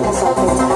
Música